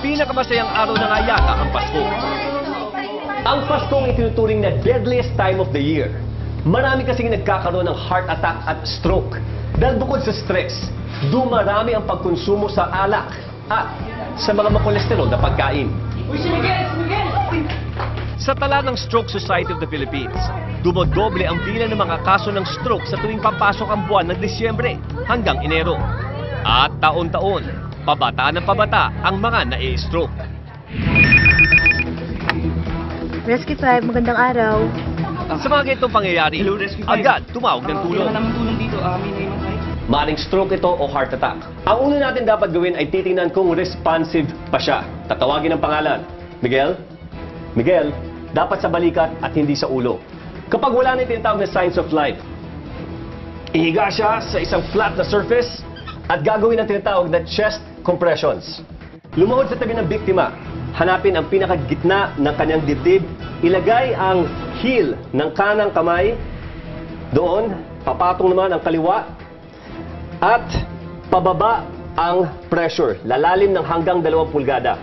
Pinakamasayang araw na nga yata ang Pasko. Ang Paskong itinuturing na deadliest time of the year. Marami kasing nagkakaroon ng heart attack at stroke. Dahil bukod sa stress, dumarami ang pagkonsumo sa alak at sa mga makolesterol na pagkain. Sa tala ng Stroke Society of the Philippines, dumodoble ang bilang ng mga kaso ng stroke sa tuwing papasok ang buwan ng Disyembre hanggang Enero. At taon-taon, pabata ng pabata ang mga nai-stroke. Rescue 5, magandang araw. Sa mga ganitong pangyayari, Hello, agad tumawag ng Ah, tulong. Dito. Ah. Maring stroke ito o heart attack. Ang una natin dapat gawin ay titingnan kung responsive pa siya. Tatawagin ang pangalan. Miguel? Miguel, dapat sa balikat at hindi sa ulo. Kapag wala na yung tinatawag na signs of life, ihiga siya sa isang flat na surface at gagawin ang tinatawag na chest compressions. Lumuhod sa tabi ng biktima. Hanapin ang pinakagitna ng kanyang dibdib. Ilagay ang heel ng kanang kamay doon. Papatong naman ang kaliwa. At pababa ang pressure. Lalalim ng hanggang 2 pulgada.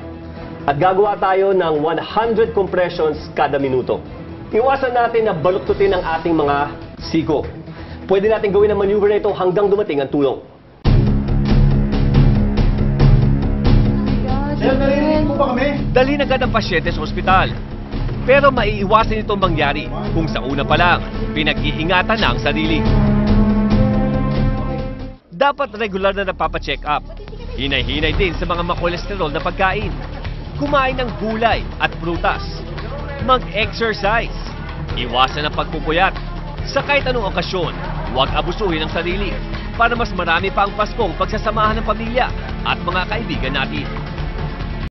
At gagawa tayo ng 100 compressions kada minuto. Iwasan natin na baluktutin ang ating mga siko. Pwede natin gawin ang maneuver na ito hanggang dumating ang tulong. Dalhin agad ang pasyente sa ospital. Pero maiiwasan itong mangyari kung sa una pa lang, pinag-iingatan na ang sarili. Dapat regular na napapacheck up. Hinay-hinay din sa mga makolesterol na pagkain. Kumain ng gulay at prutas. Mag-exercise. Iwasan ang pagpupuyat. Sa kahit anong okasyon, huwag abusuhin ang sarili para mas marami pa ang Paskong pagsasamahan ng pamilya at mga kaibigan natin.